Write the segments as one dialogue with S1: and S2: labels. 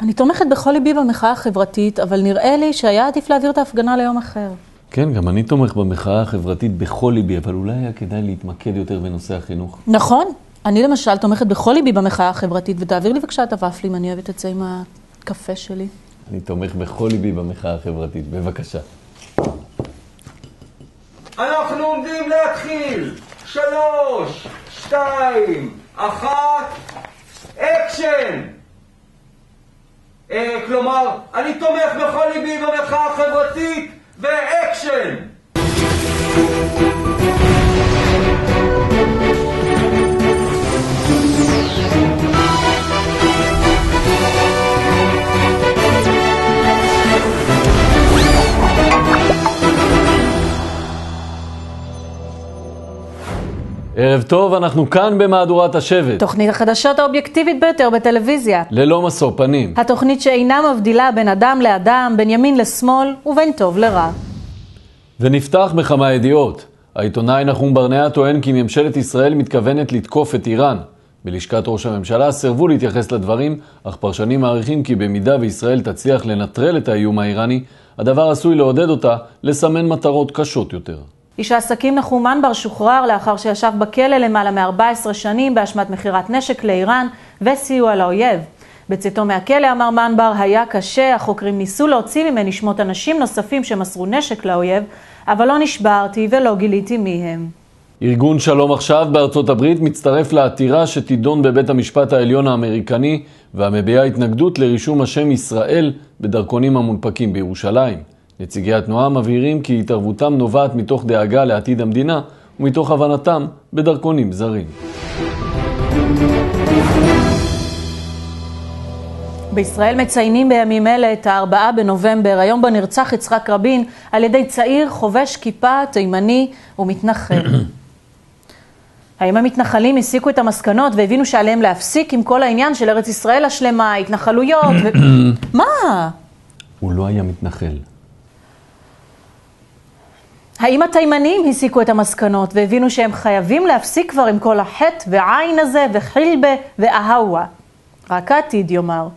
S1: אני תומכת בכל ליבי במחאה החברתית, אבל נראה לי שהיה עדיף להעביר את ההפגנה ליום אחר.
S2: כן, גם אני תומך במחאה החברתית בכל ליבי, אבל אולי היה כדאי להתמקד יותר בנושא החינוך.
S1: נכון. אני למשל תומכת בכל ליבי במחאה החברתית, ותעביר לי בבקשה את הוואפלים, אני אוהבת את זה עם הקפה שלי.
S2: אני תומך בכל ליבי במחאה החברתית. בבקשה.
S3: אנחנו עומדים להתחיל! שלוש, שתיים, אחת, אקשן! אה, כלומר, אני תומך בכל ליבי במחאה החברתית, ואקשן!
S2: ערב טוב, אנחנו כאן במהדורת השבט.
S1: תוכנית החדשות האובייקטיבית ביותר בטלוויזיה.
S2: ללא משוא פנים.
S1: התוכנית שאינה מבדילה בין אדם לאדם, בין ימין לשמאל ובין טוב לרע.
S2: ונפתח בכמה ידיעות. העיתונאי נחום ברנע טוען כי ממשלת ישראל מתכוונת לתקוף את איראן. בלשכת ראש הממשלה סירבו להתייחס לדברים, אך פרשנים מעריכים כי במידה וישראל תצליח לנטרל את האיום האיראני, הדבר עשוי לעודד אותה לסמן מטרות קשות יותר.
S1: איש העסקים נחום מנבר שוחרר לאחר שישב בכלא למעלה מ-14 שנים באשמת מכירת נשק לאיראן וסיוע לאויב. בצאתו מהכלא אמר מנבר, היה קשה, החוקרים ניסו להוציא ממני שמות אנשים נוספים שמסרו נשק לאויב, אבל לא נשברתי ולא גיליתי מי הם.
S2: ארגון שלום עכשיו בארצות הברית מצטרף לעתירה שתידון בבית המשפט העליון האמריקני והמביעה התנגדות לרישום השם ישראל בדרכונים המונפקים בירושלים. נציגי התנועה מבהירים כי התערבותם נובעת מתוך דאגה לעתיד המדינה ומתוך הבנתם בדרכונים זרים.
S1: בישראל מציינים בימים אלה את הארבעה בנובמבר, היום בו נרצח יצחק רבין על ידי צעיר חובש כיפה, תימני ומתנחל. האם המתנחלים הסיקו את המסקנות והבינו שעליהם להפסיק עם כל העניין של ארץ ישראל השלמה, התנחלויות ו... מה?
S2: הוא לא היה מתנחל.
S1: האם התימנים הסיקו את המסקנות והבינו שהם חייבים להפסיק כבר עם כל החטא ועין הזה וחילבה ואהווה? רק העתיד יאמר.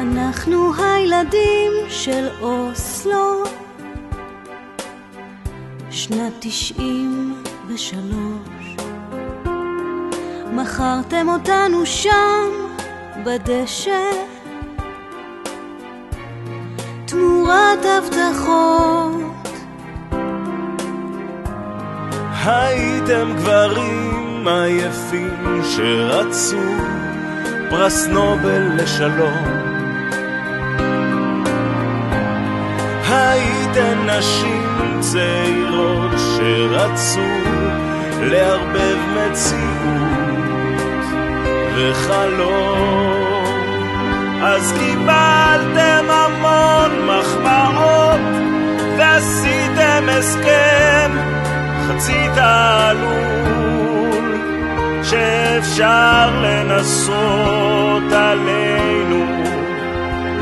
S4: אנחנו הילדים של אוסלו, שנת תשעים ושלוש. מכרתם אותנו שם בדשא, תמורת הבטחות.
S5: הייתם גברים עייפים שרצו פרס נובל לשלום. הייתן נשים צעירות שרצו לערבב מציאות וחלום. אז קיבלתם המון מחמאות ועשיתם הסכם חצי תעלול שאפשר לנסות עלינו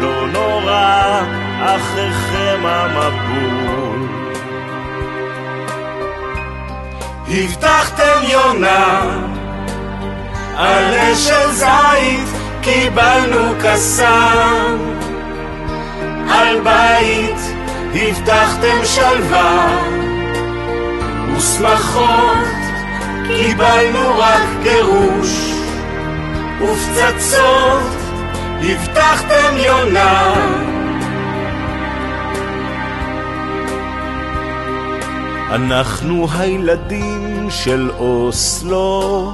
S5: לא נורא אחריכם המבול. הבטחתם יונה. עלה של זית קיבלנו קסם על בית הבטחתם שלווה. ושמחות קיבלנו רק גירוש. ופצצות הבטחתם יונה אנחנו הילדים של אוסלו.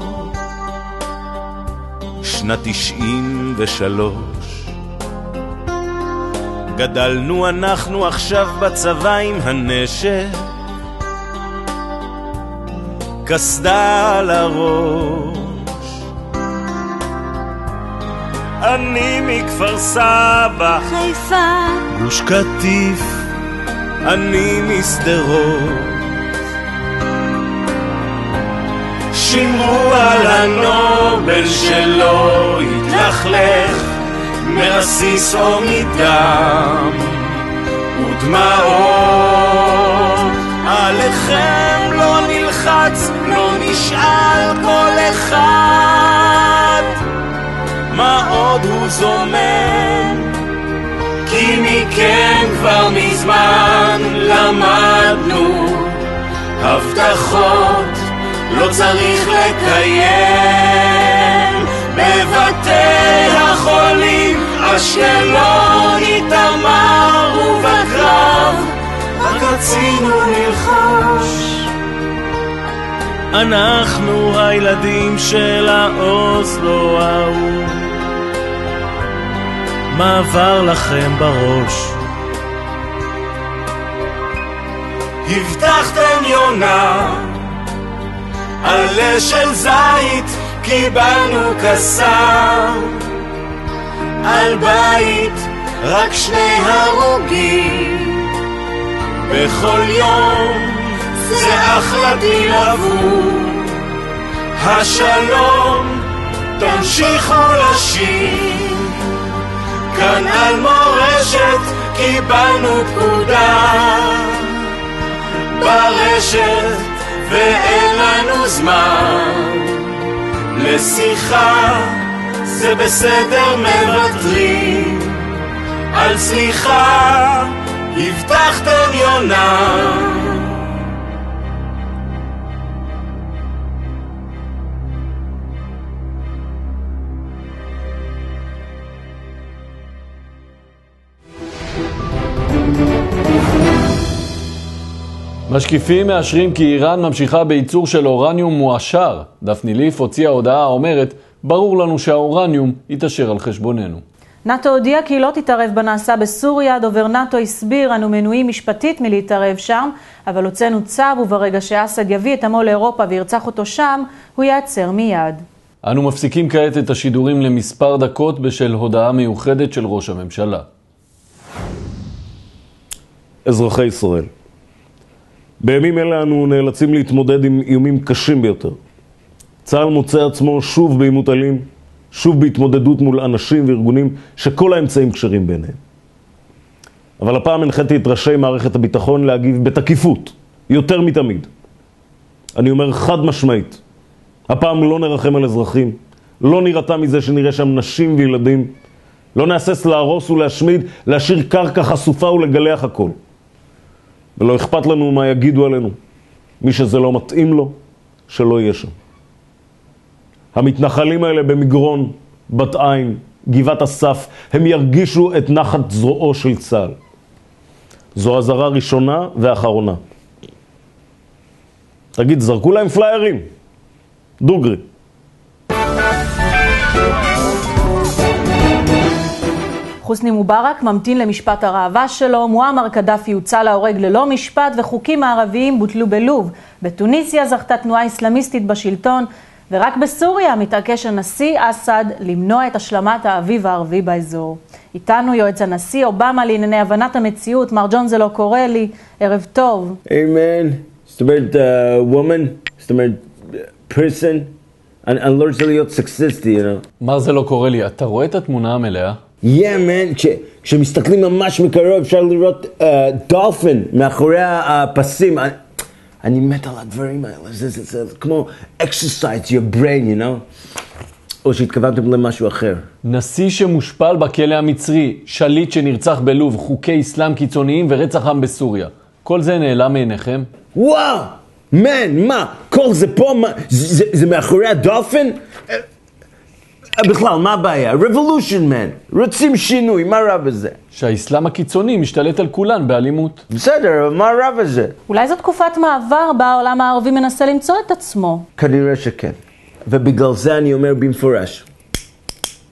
S5: שנת תשעים ושלוש. גדלנו אנחנו עכשיו בצבא עם הנשק. קסדה על הראש. אני מכפר סבא.
S4: חיפה,
S5: גוש קטיף. אני משדרות שמרו על הנובל שלא יתלכלך
S6: מרסיס או מדם ודמעות. עליכם לא נלחץ, לא נשאל כל אחד מה עוד הוא זומם כי מכם כבר מזמן למדנו הבטחות לא צריך לקיים. בבתי החולים אשקלון איתמר ובקרב רק רצינו ללחוש אנחנו הילדים של האוסלו ההוא. מה עבר לכם בראש? הבטחתם יונה עלה של זית קיבלנו קסם על בית רק שני הרוגים. בכל יום זה אחלה דיל עבור השלום תמשיכו לשיר. כאן על מורשת קיבלנו פקודה. ברשת ואין לנו זמן. לשיחה זה בסדר מוותרים. על סליחה הבטחתם יונה
S2: משקיפים מאשרים כי איראן ממשיכה בייצור של אורניום מועשר. דפני ליף הוציאה הודעה האומרת, ברור לנו שהאורניום יתעשר על חשבוננו.
S1: נאט"ו הודיע כי לא תתערב בנעשה בסוריה, דובר נאט"ו הסביר, אנו מנועים משפטית מלהתערב שם, אבל הוצאנו צו וברגע שאסד יביא את עמו לאירופה וירצח אותו שם, הוא ייעצר מיד.
S2: אנו מפסיקים כעת את השידורים למספר דקות בשל הודעה מיוחדת של ראש הממשלה.
S7: אזרחי ישראל, בימים אלה אנו נאלצים להתמודד עם איומים קשים ביותר. צה"ל מוצא עצמו שוב בעימות אלים, שוב בהתמודדות מול אנשים וארגונים שכל האמצעים כשרים ביניהם. אבל הפעם הנחיתי את ראשי מערכת הביטחון להגיב בתקיפות, יותר מתמיד. אני אומר חד משמעית, הפעם לא נרחם על אזרחים, לא נירתע מזה שנראה שם נשים וילדים, לא נהסס להרוס ולהשמיד, להשאיר קרקע חשופה ולגלח הכל. ולא אכפת לנו מה יגידו עלינו. מי שזה לא מתאים לו, שלא יהיה שם. המתנחלים האלה במגרון, בת עין, גבעת אסף, הם ירגישו את נחת זרועו של צה"ל. זו אזהרה ראשונה ואחרונה. תגיד, זרקו להם פליירים. דוגרי.
S1: חוסני מובארק ממתין למשפט הראווה שלו, מועמר קדאפי הוצא להורג ללא משפט וחוקים מערביים בוטלו בלוב. בתוניסיה זכתה תנועה אסלאמיסטית בשלטון, ורק בסוריה מתעקש הנשיא אסד למנוע את השלמת האביב הערבי באזור. איתנו יועץ הנשיא אובמה לענייני הבנת המציאות, מר ג'ון זה לא קורה לי, ערב טוב.
S5: אמן. זאת אומרת, uh, woman, זאת אומרת, person, אני לא רוצה להיות סקסיסטי, you know.
S2: מה זה לא קורה לי? אתה רואה את התמונה המלאה?
S5: Yeah, man, כש, כשמסתכלים ממש מקרוב אפשר לראות דולפין uh, מאחורי הפסים. אני, אני מת על הדברים האלה, זה, זה, זה, זה כמו exercise your brain, you know? או שהתכוונתם למשהו אחר.
S2: נשיא שמושפל בכלא המצרי, שליט שנרצח בלוב, חוקי אסלאם קיצוניים ורצח עם בסוריה. כל זה נעלם מעיניכם?
S5: וואו, מן, מה, כל זה פה, מה, זה, זה, זה מאחורי הדולפין? אה, בכלל, מה הבעיה? Revolution, man. רוצים שינוי, מה רע בזה?
S2: שהאסלאם הקיצוני משתלט על כולן באלימות.
S5: בסדר, אבל מה רע בזה?
S1: אולי זו תקופת מעבר בה העולם הערבי מנסה למצוא את עצמו.
S5: כנראה שכן. ובגלל זה אני אומר במפורש,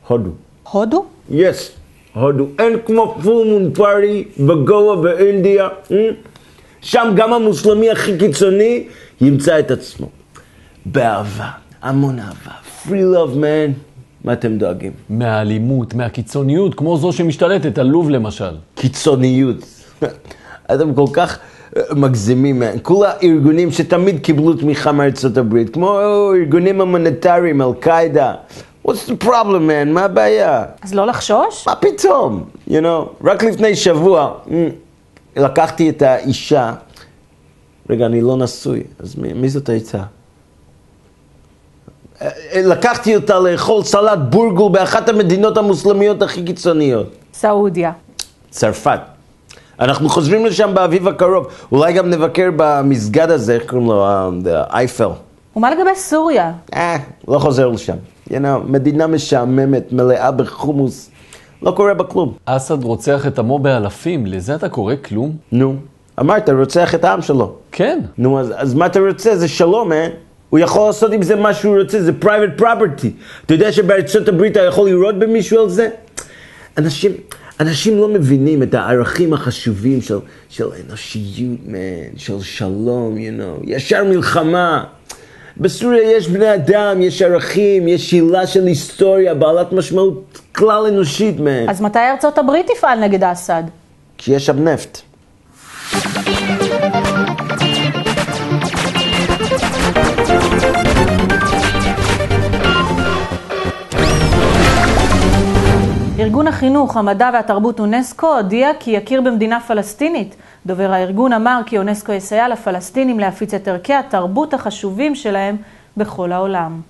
S5: הודו.
S1: הודו?
S5: יס, הודו. אין כמו פול מון פארטי בגואה באינדיה. אה? שם גם המוסלמי הכי קיצוני ימצא את עצמו. באהבה, המון אהבה. free love man. מה אתם דואגים?
S2: מהאלימות, מהקיצוניות, כמו זו שמשתלטת על לוב למשל.
S5: קיצוניות. אתם כל כך אה, מגזימים. כל הארגונים שתמיד קיבלו תמיכה מארצות הברית, כמו ארגונים הומניטריים, אל-קאעידה. What What's the problem, man? מה הבעיה?
S1: אז לא לחשוש?
S5: מה פתאום? You know, רק לפני שבוע mm, לקחתי את האישה, רגע, אני לא נשוי, אז מי, מי זאת הייתה? אה, אה, לקחתי אותה לאכול סלט בורגול באחת המדינות המוסלמיות הכי קיצוניות,
S1: סעודיה.
S5: צרפת. אנחנו חוזרים לשם באביב הקרוב, אולי גם נבקר במסגד הזה, איך קוראים לו? אה, אייפל.
S1: ומה לגבי סוריה?
S5: אה, לא חוזר לשם. You know, מדינה משעממת, מלאה בחומוס, לא קורה בה כלום.
S2: אסד רוצח את עמו באלפים, לזה אתה קורא כלום?
S5: נו, אמרת, רוצח את העם שלו.
S2: כן.
S5: נו, אז, אז מה אתה רוצה? זה שלום, אה? הוא יכול לעשות עם זה מה שהוא רוצה, זה private property. אתה יודע שבארצות הברית אתה יכול לירות במישהו על זה? אנשים, אנשים לא מבינים את הערכים החשובים של, של אנושיות, man, של שלום, you know, ישר מלחמה. בסוריה יש בני אדם, יש ערכים, יש הילה של היסטוריה בעלת משמעות כלל אנושית, man.
S1: אז מתי ארצות הברית תפעל נגד אסד?
S5: כי יש שם נפט.
S1: ארגון החינוך, המדע והתרבות אונסקו הודיע כי יכיר במדינה פלסטינית. דובר הארגון אמר כי אונסקו יסייע לפלסטינים להפיץ את ערכי התרבות החשובים שלהם בכל העולם.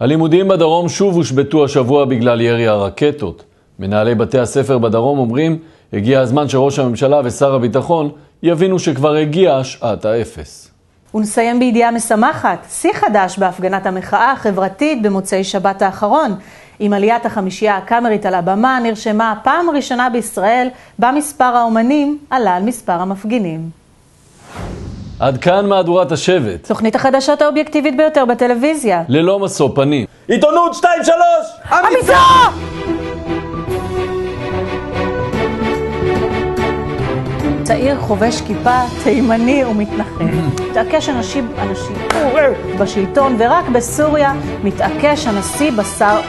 S2: הלימודים בדרום שוב הושבתו השבוע בגלל ירי הרקטות. מנהלי בתי הספר בדרום אומרים, הגיע הזמן שראש הממשלה ושר הביטחון יבינו שכבר הגיעה שעת האפס.
S1: ונסיים בידיעה משמחת, שיא חדש בהפגנת המחאה החברתית במוצאי שבת האחרון. עם עליית החמישייה הקאמרית על הבמה נרשמה הפעם הראשונה בישראל בה מספר האומנים עלה על מספר המפגינים.
S2: עד כאן מהדורת השבט,
S1: תוכנית החדשות האובייקטיבית ביותר בטלוויזיה.
S2: ללא משוא פנים.
S3: עיתונות 2-3!
S1: אמיצה! צעיר חובש כיפה, תימני ומתנחל. מתעקש הנשיא, הנשיא בשלטון, ורק בסוריה מתעקש הנשיא בשר...